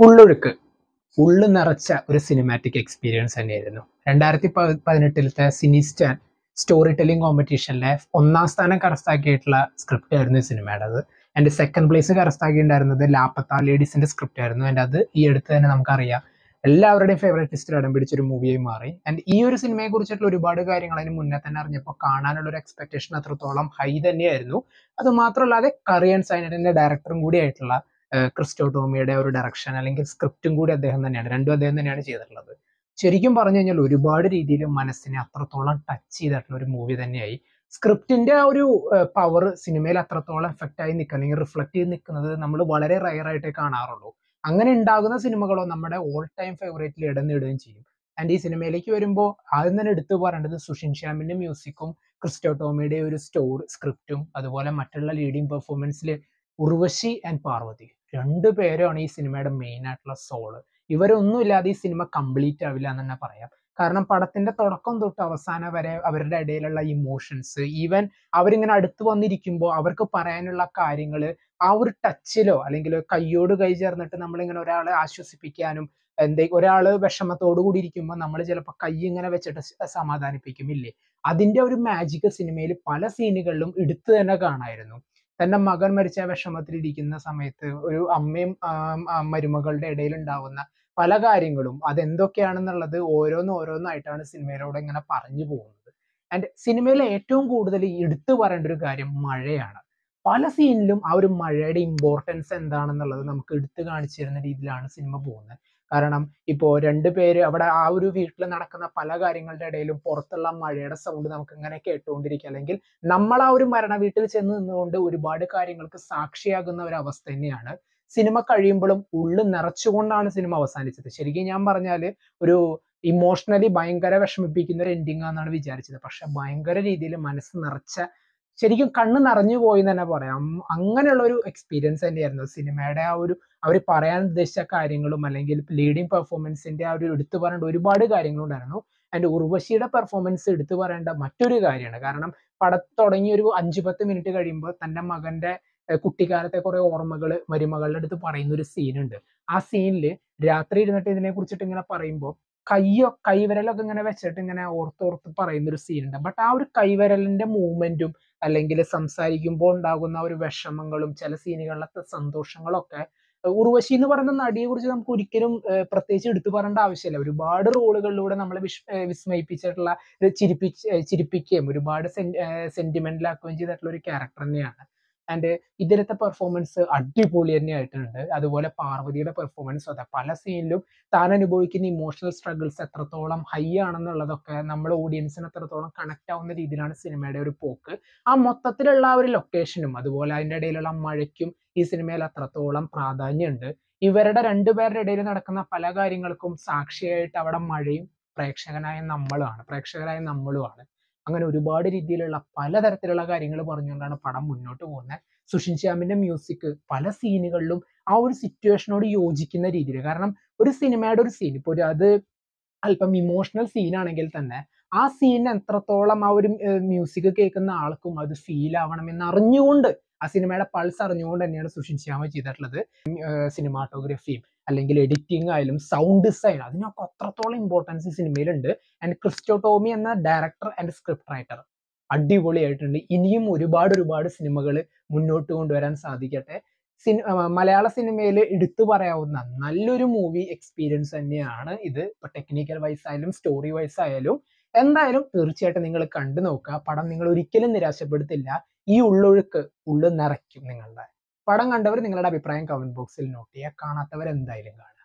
ഉള്ളൊഴുക്ക് ഉള്ളു നിറച്ച ഒരു സിനിമാറ്റിക് എക്സ്പീരിയൻസ് തന്നെയായിരുന്നു. രണ്ടായിരത്തി പതിനെട്ടിലത്തെ സിനിസ്റ്റാൻ സ്റ്റോറി ടെല്ലിംഗ് കോമ്പറ്റീഷനിലെ ഒന്നാം സ്ഥാനം കരസ്ഥാക്കിയിട്ടുള്ള സ്ക്രിപ്റ്റ് ആയിരുന്നു ഈ സിനിമയുടേത് എന്റെ സെക്കൻഡ് പ്ലേസ് കരസ്ഥമാക്കിയിട്ടുണ്ടായിരുന്നത് ലാപ്പത്ത ലേഡീസിന്റെ സ്ക്രിപ്റ്റ് ആയിരുന്നു. എന്റെ അത് ഈ അടുത്ത് തന്നെ നമുക്കറിയാം. എല്ലാവരുടെയും ഫേവറേറ്റ് ലിസ്റ്റിൽ ഇടം പിടിച്ചൊരു മൂവിയായി മാറി. ആൻഡ് ഈ ഒരു സിനിമയെ കുറിച്ചിട്ടുള്ള ഒരുപാട് കാര്യങ്ങൾ അതിന് മുന്നേ തന്നെ അറിഞ്ഞപ്പോൾ കാണാനുള്ള ഒരു എക്സ്പെക്ടേഷൻ അത്രത്തോളം ഹൈ തന്നെയായിരുന്നു. അത് മാത്രമല്ലാതെ കറിയൻ സൈനറിന്റെ ഡയറക്ടറും കൂടി ആയിട്ടുള്ള ഏഹ് ക്രിസ്റ്റോ ടോമിയുടെ ഒരു ഡയറക്ഷൻ അല്ലെങ്കിൽ സ്ക്രിപ്റ്റും കൂടി അദ്ദേഹം തന്നെയാണ്. രണ്ടും അദ്ദേഹം തന്നെയാണ് ചെയ്തിട്ടുള്ളത്. ശരിക്കും പറഞ്ഞു കഴിഞ്ഞാൽ ഒരുപാട് രീതിയിൽ മനസ്സിനെ അത്രത്തോളം ടച്ച് ചെയ്തിട്ടുള്ള ഒരു മൂവി തന്നെയായി. സ്ക്രിപ്റ്റിന്റെ ആ ഒരു പവർ സിനിമയിൽ അത്രത്തോളം എഫക്റ്റ് ആയി നിൽക്കുക അല്ലെങ്കിൽ റിഫ്ലക്ട് ചെയ്ത് നിൽക്കുന്നത് നമ്മൾ വളരെ റയർ ആയിട്ടേ കാണാറുള്ളൂ. അങ്ങനെ ഉണ്ടാകുന്ന സിനിമകളോ നമ്മുടെ ഓൾ ടൈം ഫേവറേറ്റിൽ ഇടം നേടുകയും ചെയ്യും. ആൻഡ് ഈ സിനിമയിലേക്ക് വരുമ്പോൾ ആദ്യം തന്നെ എടുത്തു പറയേണ്ടത് സുഷിൻ ശ്യാമിന്റെ മ്യൂസിക്കും ക്രിസ്റ്റോട്ടോമിയുടെ ഒരു സ്റ്റോർ സ്ക്രിപ്റ്റും അതുപോലെ മറ്റുള്ള ലീഡിങ് പെർഫോമൻസിൽ ഉർവശി ആൻഡ് പാർവതി. രണ്ടു പേരാണ് ഈ സിനിമയുടെ മെയിൻ ആയിട്ടുള്ള സോൾ ഇവരൊന്നും ഇല്ലാതെ ഈ സിനിമ കംപ്ലീറ്റ് ആവില്ല എന്ന് തന്നെ പറയാം. കാരണം പടത്തിന്റെ തുടക്കം തൊട്ട് അവസാനം വരെ അവരുടെ ഇടയിലുള്ള ഇമോഷൻസ് ഈവൻ അവരിങ്ങനെ അടുത്ത് വന്നിരിക്കുമ്പോൾ അവർക്ക് പറയാനുള്ള കാര്യങ്ങൾ ആ ഒരു ടച്ചിലോ അല്ലെങ്കിൽ കയ്യോട് കൈ ചേർന്നിട്ട് നമ്മളിങ്ങനെ ഒരാളെ ആശ്വസിപ്പിക്കാനും എന്തേ ഒരാൾ വിഷമത്തോടു കൂടി ഇരിക്കുമ്പോൾ നമ്മൾ ചിലപ്പോൾ കൈ ഇങ്ങനെ വെച്ചിട്ട് സമാധാനിപ്പിക്കും ഇല്ലേ അതിന്റെ ഒരു മാജിക് സിനിമയിൽ പല സീനുകളിലും എടുത്തു തന്നെ കാണായിരുന്നു. തന്റെ മകൻ മരിച്ച വിഷമത്തിലിരിക്കുന്ന സമയത്ത് ഒരു അമ്മയും മരുമകളുടെ ഇടയിൽ ഉണ്ടാവുന്ന പല കാര്യങ്ങളും അതെന്തൊക്കെയാണെന്നുള്ളത് ഓരോന്ന് ഓരോന്നായിട്ടാണ് സിനിമയിലൂടെ ഇങ്ങനെ പറഞ്ഞു പോകുന്നത്. ആൻഡ് സിനിമയിൽ ഏറ്റവും കൂടുതൽ എടുത്തു പറയേണ്ട ഒരു കാര്യം മഴയാണ്. പല സീനിലും ആ ഒരു മഴയുടെ ഇമ്പോർട്ടൻസ് എന്താണെന്നുള്ളത് നമുക്ക് എടുത്തു കാണിച്ചു തരുന്ന രീതിയിലാണ് സിനിമ പോകുന്നത്. കാരണം ഇപ്പോ രണ്ട് പേര് അവിടെ ആ ഒരു വീട്ടിൽ നടക്കുന്ന പല കാര്യങ്ങളുടെ ഇടയിലും പുറത്തുള്ള മഴയുടെ സൗണ്ട് നമുക്ക് ഇങ്ങനെ കേട്ടുകൊണ്ടിരിക്കുക അല്ലെങ്കിൽ നമ്മൾ ആ ഒരു മരണ വീട്ടിൽ ചെന്ന് നിന്നുകൊണ്ട് ഒരുപാട് കാര്യങ്ങൾക്ക് സാക്ഷിയാകുന്ന ഒരു അവസ്ഥ തന്നെയാണ്. സിനിമ കഴിയുമ്പോഴും ഉള്ളു നിറച്ചുകൊണ്ടാണ് സിനിമ അവസാനിച്ചത്. ശരിക്കും ഞാൻ പറഞ്ഞാൽ ഒരു ഇമോഷണലി ഭയങ്കര വിഷമിപ്പിക്കുന്ന ഒരു എൻഡിങ് ആണെന്നാണ് വിചാരിച്ചത്. പക്ഷെ ഭയങ്കര രീതിയിൽ മനസ്സ് നിറച്ച ശരിക്കും കണ്ണ് നിറഞ്ഞു പോയി എന്ന് തന്നെ പറയാം. അങ്ങനെയുള്ള ഒരു എക്സ്പീരിയൻസ് തന്നെയായിരുന്നു. സിനിമയുടെ ആ ഒരു അവർ പറയാൻ ഉദ്ദേശിച്ച കാര്യങ്ങളും അല്ലെങ്കിൽ ലീഡിങ് പെർഫോമൻസിന്റെ ആ ഒരു എടുത്തു പറയേണ്ട ഒരുപാട് കാര്യങ്ങളുണ്ടായിരുന്നു. ആൻഡ് ഉർവശിയുടെ പെർഫോമൻസ് എടുത്തു പറയേണ്ട മറ്റൊരു കാര്യമാണ്. കാരണം പടം തുടങ്ങി ഒരു അഞ്ചു പത്ത് മിനിറ്റ് കഴിയുമ്പോൾ തന്റെ മകന്റെ കുട്ടിക്കാലത്തെ കുറെ ഓർമ്മകൾ മരുമകളുടെ അടുത്ത് പറയുന്ന ഒരു സീനുണ്ട് ആ സീനിൽ രാത്രി ഇരുന്നിട്ട് ഇതിനെ കുറിച്ചിട്ട് ഇങ്ങനെ പറയുമ്പോൾ കയ്യോ കൈവിരലൊക്കെ ഇങ്ങനെ വെച്ചിട്ട് ഇങ്ങനെ ഓർത്തോർത്ത് പറയുന്ന ഒരു സീനുണ്ട് ബട്ട് ആ ഒരു കൈവിരലിന്റെ മൂവ്മെന്റും അല്ലെങ്കിൽ സംസാരിക്കുമ്പോൾ ഉണ്ടാകുന്ന ഒരു വിഷമങ്ങളും ചില സീനുകളിലത്തെ സന്തോഷങ്ങളൊക്കെ ഉർവശി എന്ന് പറയുന്ന നടിയെ കുറിച്ച് നമുക്ക് ഒരിക്കലും പ്രത്യേകിച്ച് എടുത്തു പറയേണ്ട ആവശ്യമില്ല. ഒരുപാട് റോളുകളിലൂടെ നമ്മളെ വിഷ് വിസ്മയിപ്പിച്ചിട്ടുള്ള ചിരിപ്പിച്ച് ചിരിപ്പിക്കുകയും ഒരുപാട് സെന്റിമെന്റിലാക്കുകയും ചെയ്തിട്ടുള്ള ഒരു ക്യാരക്ടർ തന്നെയാണ്. ആൻഡ് ഇതിലത്തെ പെർഫോമൻസ് അടിപൊളി തന്നെ ആയിട്ടുണ്ട് അതുപോലെ പാർവതിയുടെ പെർഫോമൻസ് അതെ. പല സീനിലും താൻ അനുഭവിക്കുന്ന ഇമോഷണൽ സ്ട്രഗിൾസ് എത്രത്തോളം ഹൈ ആണെന്നുള്ളതൊക്കെ നമ്മൾ ഓഡിയൻസിന് എത്രത്തോളം കണക്ട് ആവുന്ന രീതിയിലാണ് സിനിമയുടെ ഒരു പോക്ക്. ആ മൊത്തത്തിലുള്ള ആ ഒരു ലൊക്കേഷനും അതുപോലെ അതിന്റെ ഇടയിലുള്ള മഴയ്ക്കും ഈ സിനിമയിൽ അത്രത്തോളം പ്രാധാന്യമുണ്ട്. ഇവരുടെ രണ്ടുപേരുടെ ഇടയിൽ നടക്കുന്ന പല കാര്യങ്ങൾക്കും സാക്ഷിയായിട്ട് അവിടെ മഴയും പ്രേക്ഷകനായ നമ്മളുമാണ് പ്രേക്ഷകരായ നമ്മളുമാണ് അങ്ങനെ ഒരുപാട് രീതിയിലുള്ള പലതരത്തിലുള്ള കാര്യങ്ങൾ പറഞ്ഞുകൊണ്ടാണ് പടം മുന്നോട്ട് പോകുന്നത്. സുഷിൻ ശ്യാമിന്റെ മ്യൂസിക് പല സീനുകളിലും ആ ഒരു സിറ്റുവേഷനോട് യോജിക്കുന്ന രീതിയിൽ. കാരണം ഒരു സിനിമയുടെ ഒരു സീൻ ഇപ്പോൾ അത് അല്പം ഇമോഷണൽ സീനാണെങ്കിൽ തന്നെ ആ സീൻ എത്രത്തോളം ആ ഒരു മ്യൂസിക് കേൾക്കുന്ന ആൾക്കും അത് ഫീൽ ആവണമെന്ന് അറിഞ്ഞുകൊണ്ട് ആ സിനിമയുടെ പൾസ് അറിഞ്ഞുകൊണ്ട് തന്നെയാണ് സുഷിൻ ശ്യാമ ചെയ്തിട്ടുള്ളത്. സിനിമാറ്റോഗ്രഫിയും അല്ലെങ്കിൽ എഡിറ്റിംഗ് ആയാലും സൗണ്ട് ഡിസൈൻ അതിനൊക്കെ അത്രത്തോളം ഇമ്പോർട്ടൻസ് സിനിമയിലുണ്ട്. ആൻഡ് ക്രിസ്റ്റോ ടോമി എന്ന ഡയറക്ടർ ആൻഡ് സ്ക്രിപ്റ്റ് റൈറ്റർ അടിപൊളിയായിട്ടുണ്ട്. ഇനിയും ഒരുപാട് ഒരുപാട് സിനിമകൾ മുന്നോട്ട് കൊണ്ടുവരാൻ സാധിക്കട്ടെ. സിനി മലയാള സിനിമയിൽ എടുത്തു പറയാവുന്ന നല്ലൊരു മൂവി എക്സ്പീരിയൻസ് തന്നെയാണ് ഇത്. ഇപ്പൊ ടെക്നിക്കൽ വൈസ് ആയാലും സ്റ്റോറി വൈസ് ആയാലും എന്തായാലും തീർച്ചയായിട്ടും നിങ്ങൾ കണ്ടു നോക്കുക. പടം നിങ്ങൾ ഒരിക്കലും നിരാശപ്പെടുത്തില്ല. ഈ ഉള്ളൊഴുക്ക് ഉള്ളു നിറയ്ക്കും നിങ്ങളുടെ. പടം കണ്ടവർ നിങ്ങളുടെ അഭിപ്രായം കമന്റ് ബോക്സിൽ നോട്ട് ചെയ്യുക. കാണാത്തവർ എന്തായാലും കാണുക